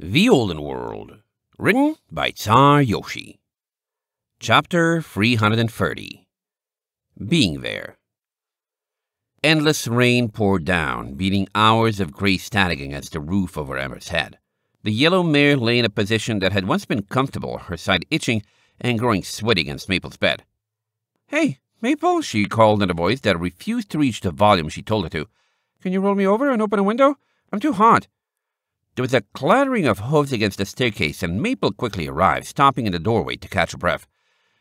The Olden World, written by Czar Yoshi. Chapter 330 Being There. Endless rain poured down, beating hours of gray static against the roof over Amber's head. The yellow mare lay in a position that had once been comfortable, her side itching and growing sweaty against Maple's bed. Hey, Maple, she called in a voice that refused to reach the volume she told it to. Can you roll me over and open a window? I'm too hot. There was a clattering of hooves against the staircase, and Maple quickly arrived, stopping in the doorway to catch her breath.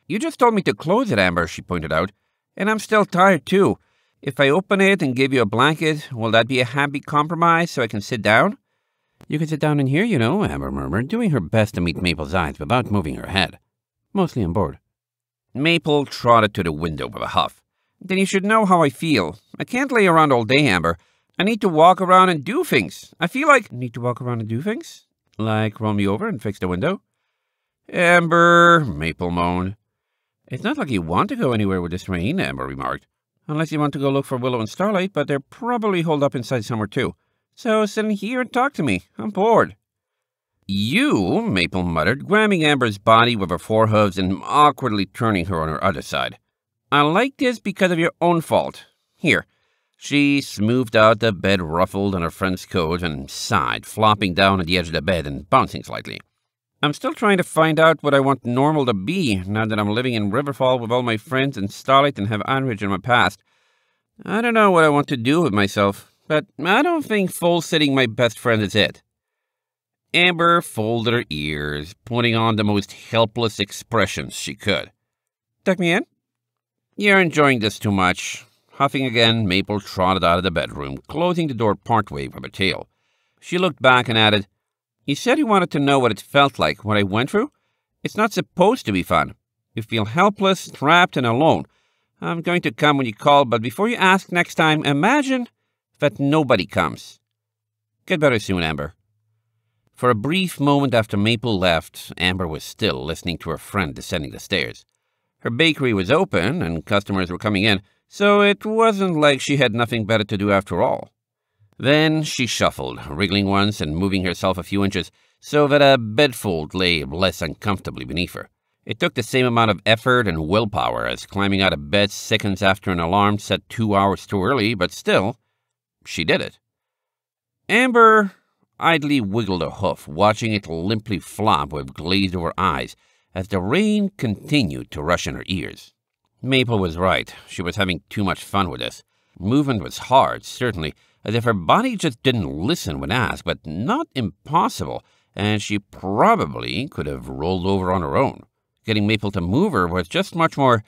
You just told me to close it, Amber, she pointed out, and I'm still tired, too. If I open it and give you a blanket, will that be a happy compromise so I can sit down? You can sit down in here, you know, Amber murmured, doing her best to meet Maple's eyes without moving her head. Mostly on board. Maple trotted to the window with a huff. Then you should know how I feel. I can't lay around all day, Amber. I need to walk around and do things. I feel like need to walk around and do things? Like roll me over and fix the window? Amber, Maple moaned. It's not like you want to go anywhere with this rain, Amber remarked. Unless you want to go look for Willow and Starlight, but they're probably holed up inside somewhere too. So sit in here and talk to me. I'm bored. You, Maple muttered, grabbing Amber's body with her forehooves and awkwardly turning her on her other side. I like this because of your own fault. Here, she smoothed out the bed ruffled on her friend's coat and sighed, flopping down at the edge of the bed and bouncing slightly. I'm still trying to find out what I want normal to be now that I'm living in Riverfall with all my friends and Starlight and have Ironridge in my past. I don't know what I want to do with myself, but I don't think full sitting my best friend is it. Amber folded her ears, putting on the most helpless expressions she could. Tuck me in? You're enjoying this too much. Huffing again, Maple trotted out of the bedroom, closing the door partway with her tail. She looked back and added, You said you wanted to know what it felt like, what I went through? It's not supposed to be fun. You feel helpless, trapped, and alone. I'm going to come when you call, but before you ask next time, imagine that nobody comes. Get better soon, Amber. For a brief moment after Maple left, Amber was still listening to her friend descending the stairs. Her bakery was open, and customers were coming in, so it wasn't like she had nothing better to do after all. Then she shuffled, wriggling once and moving herself a few inches so that a bedfold lay less uncomfortably beneath her. It took the same amount of effort and willpower as climbing out of bed seconds after an alarm set two hours too early, but still, she did it. Amber idly wiggled a hoof, watching it limply flop with glazed over eyes as the rain continued to rush in her ears. Maple was right. She was having too much fun with this. Movement was hard, certainly, as if her body just didn't listen when asked, but not impossible, and she probably could have rolled over on her own. Getting Maple to move her was just much more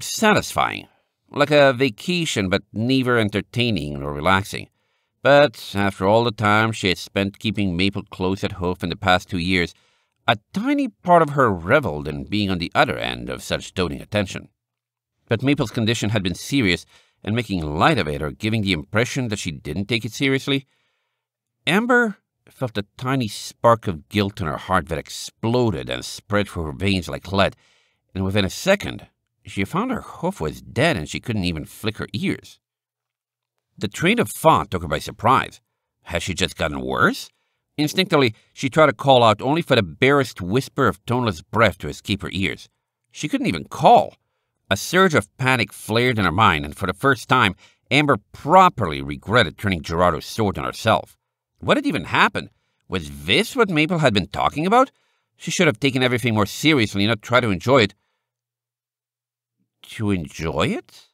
satisfying, like a vacation, but neither entertaining nor relaxing. But after all the time she had spent keeping Maple close at hoof in the past two years, a tiny part of her reveled in being on the other end of such doting attention. But Maple's condition had been serious, and making light of it or giving the impression that she didn't take it seriously, Amber felt a tiny spark of guilt in her heart that exploded and spread through her veins like lead, and within a second she found her hoof was dead and she couldn't even flick her ears. The train of thought took her by surprise. Had she just gotten worse? Instinctively, she tried to call out only for the barest whisper of toneless breath to escape her ears. She couldn't even call. A surge of panic flared in her mind, and for the first time, Amber properly regretted turning Gerardo's sword on herself. What had even happened? Was this what Maple had been talking about? She should have taken everything more seriously not tried to enjoy it. To enjoy it?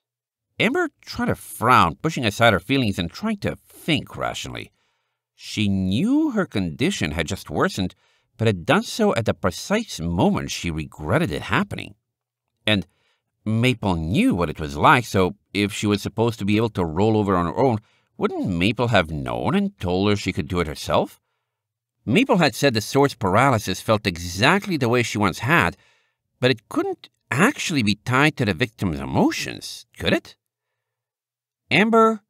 Amber tried to frown, pushing aside her feelings and trying to think rationally. She knew her condition had just worsened, but had done so at the precise moment she regretted it happening. And Maple knew what it was like, so if she was supposed to be able to roll over on her own, wouldn't Maple have known and told her she could do it herself? Maple had said the sword's paralysis felt exactly the way she once had, but it couldn't actually be tied to the victim's emotions, could it? Amber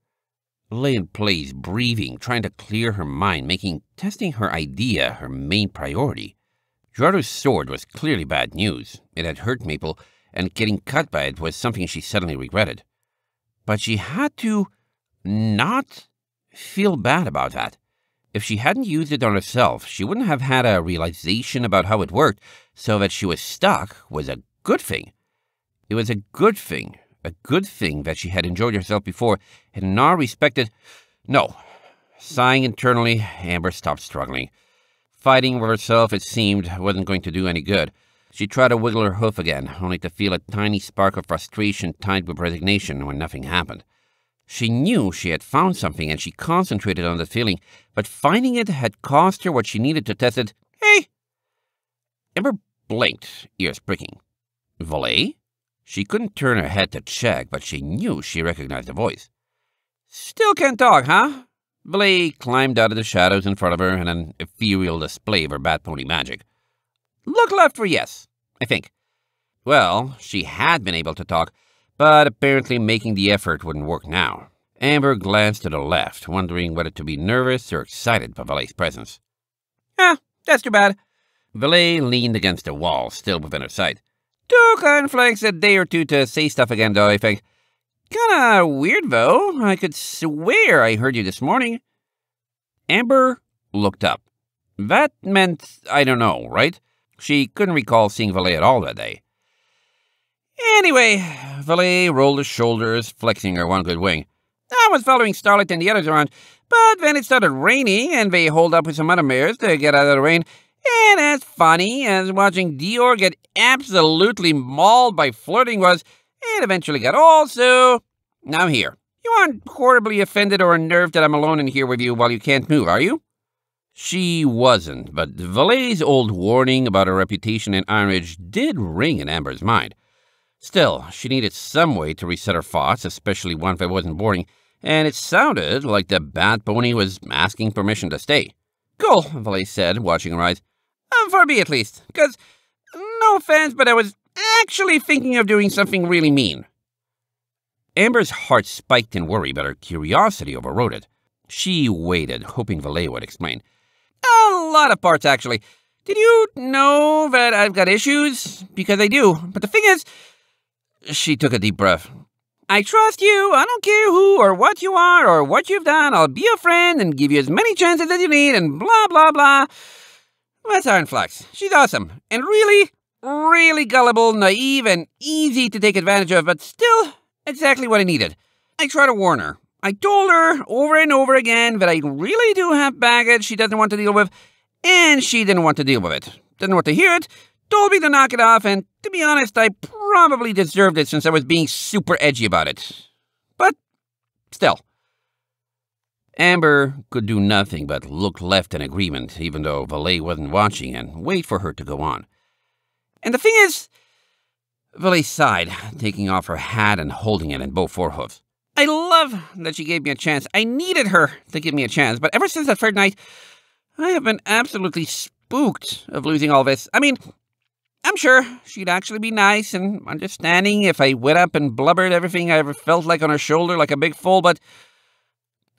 lay in place, breathing, trying to clear her mind, making testing her idea her main priority. Gerardo's sword was clearly bad news. It had hurt Maple, and getting cut by it was something she suddenly regretted. But she had to not feel bad about that. If she hadn't used it on herself, she wouldn't have had a realization about how it worked, so that she was stuck was a good thing. It was a good thing, a good thing that she had enjoyed herself before and now respected. No. Sighing internally, Amber stopped struggling. Fighting with herself, it seemed, wasn't going to do any good. She tried to wiggle her hoof again, only to feel a tiny spark of frustration tied with resignation when nothing happened. She knew she had found something and she concentrated on the feeling, but finding it had cost her what she needed to test it. Hey! Amber blinked, ears pricking. Valet? She couldn't turn her head to check, but she knew she recognized the voice. Still can't talk, huh? Valet climbed out of the shadows in front of her in an ethereal display of her bat pony magic. Look left for yes, I think. Well, she had been able to talk, but apparently making the effort wouldn't work now. Amber glanced to the left, wondering whether to be nervous or excited by Valet's presence. Ah, that's too bad. Valet leaned against the wall, still within her sight. Two conflicts a day or two to say stuff again, though, I think. Kinda weird, though. I could swear I heard you this morning. Amber looked up. That meant I don't know, right? She couldn't recall seeing Valet at all that day. Anyway, Valet rolled his shoulders, flexing her one good wing. I was following Starlight and the others around, but then it started raining, and they holed up with some other mares to get out of the rain. And as funny as watching Dior get absolutely mauled by flirting was, it eventually got old, so now I'm here. You aren't horribly offended or unnerved that I'm alone in here with you while you can't move, are you? She wasn't, but Valet's old warning about her reputation in Ironridge did ring in Amber's mind. Still, she needed some way to reset her thoughts, especially one that wasn't boring, and it sounded like the Bat Pony was asking permission to stay. Cool, Valet said, watching her eyes. Um, for me, at least. Because, no offense, but I was actually thinking of doing something really mean. Amber's heart spiked in worry, but her curiosity overrode it. She waited, hoping Valet would explain. A lot of parts, actually. Did you know that I've got issues? Because I do. But the thing is, she took a deep breath. I trust you. I don't care who or what you are or what you've done. I'll be your friend and give you as many chances as you need and blah, blah, blah. That's Ironflux. She's awesome. And really, really gullible, naive, and easy to take advantage of, but still exactly what I needed. I tried to warn her. I told her over and over again that I really do have baggage she doesn't want to deal with, and she didn't want to deal with it. Didn't want to hear it, told me to knock it off, and to be honest, I probably deserved it since I was being super edgy about it. But still. Amber could do nothing but look left in agreement, even though Valet wasn't watching, and wait for her to go on. And the thing is, Valet sighed, taking off her hat and holding it in both forehoofs. I love that she gave me a chance. I needed her to give me a chance, but ever since that third night, I have been absolutely spooked of losing all this. I mean, I'm sure she'd actually be nice and understanding if I went up and blubbered everything I ever felt like on her shoulder like a big fool, but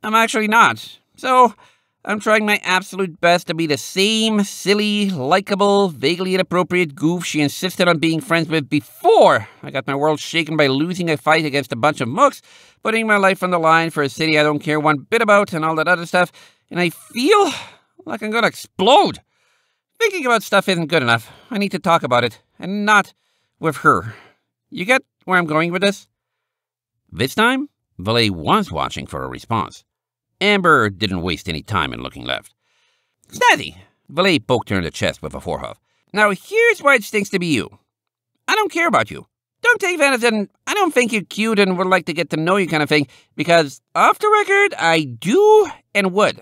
I'm actually not. So, I'm trying my absolute best to be the same silly, likable, vaguely inappropriate goof she insisted on being friends with before I got my world shaken by losing a fight against a bunch of mooks, putting my life on the line for a city I don't care one bit about, and all that other stuff, and I feel like I'm gonna explode. Thinking about stuff isn't good enough. I need to talk about it, and not with her. You get where I'm going with this? This time, Valet was watching for a response. Amber didn't waste any time in looking left. Snazzy! Valet poked her in the chest with a forehoof. Now here's why it stinks to be you. I don't care about you. Don't take advantage and I don't think you're cute and would like to get to know you kind of thing, because off the record, I do and would.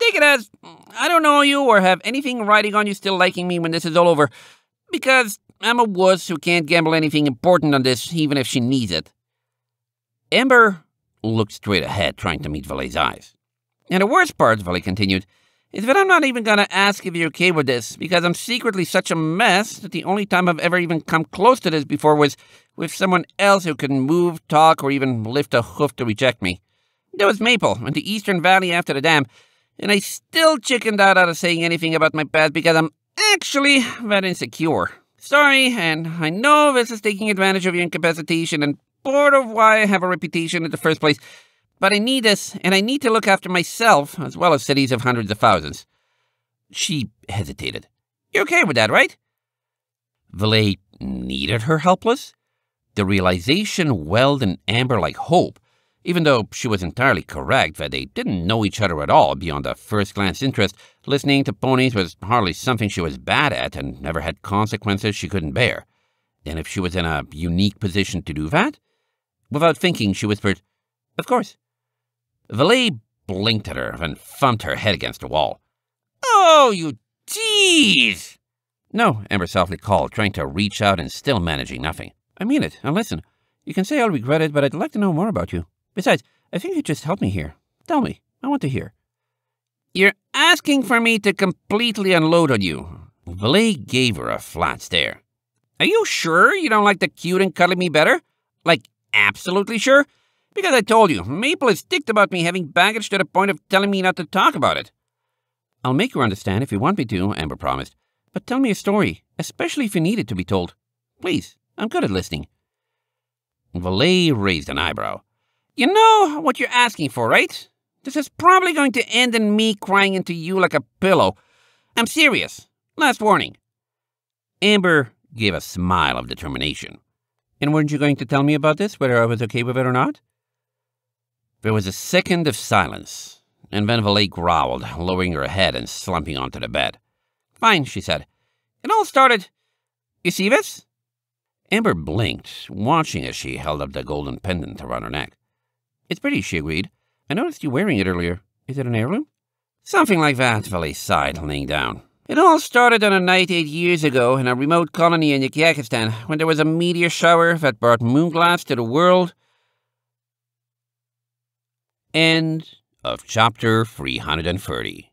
Take it as I don't know you or have anything riding on you still liking me when this is all over, because I'm a wuss who can't gamble anything important on this, even if she needs it. Amber looked straight ahead, trying to meet Valet's eyes. And the worst part, Valet continued, is that I'm not even gonna ask if you're okay with this, because I'm secretly such a mess that the only time I've ever even come close to this before was with someone else who could move, talk, or even lift a hoof to reject me. There was Maple in the Eastern Valley after the dam, and I still chickened out out of saying anything about my past because I'm actually that insecure. Sorry, and I know this is taking advantage of your incapacitation and part of why I have a reputation in the first place. but I need this, and I need to look after myself, as well as cities of hundreds of thousands. She hesitated. You're okay with that, right? Valet needed her helpless? The realization welled in Amber like hope, even though she was entirely correct that they didn't know each other at all beyond a first glance interest. Listening to ponies was hardly something she was bad at and never had consequences she couldn't bear. And if she was in a unique position to do that? Without thinking, she whispered, Of course. Valet blinked at her and thumped her head against the wall. Oh, you tease! No, Amber softly called, trying to reach out and still managing nothing. I mean it. Now listen, you can say I'll regret it, but I'd like to know more about you. Besides, I think you just helped me here. Tell me. I want to hear. You're asking for me to completely unload on you. Valet gave her a flat stare. Are you sure you don't like the cute and cuddly me better? Like, absolutely sure? Because I told you, Maple is ticked about me having baggage to the point of telling me not to talk about it. I'll make you understand if you want me to, Amber promised. But tell me a story, especially if you need it to be told. Please, I'm good at listening. Valet raised an eyebrow. You know what you're asking for, right? This is probably going to end in me crying into you like a pillow. I'm serious. Last warning. Amber gave a smile of determination. And weren't you going to tell me about this, whether I was okay with it or not? There was a second of silence, and then Valet growled, lowering her head and slumping onto the bed. Fine, she said. It all started. You see this? Amber blinked, watching as she held up the golden pendant around her neck. It's pretty, she agreed. I noticed you wearing it earlier. Is it an heirloom? Something like that, Valet sighed, laying down. It all started on a night eight years ago in a remote colony in Yakyakistan when there was a meteor shower that brought moonglass to the world. End of chapter 330.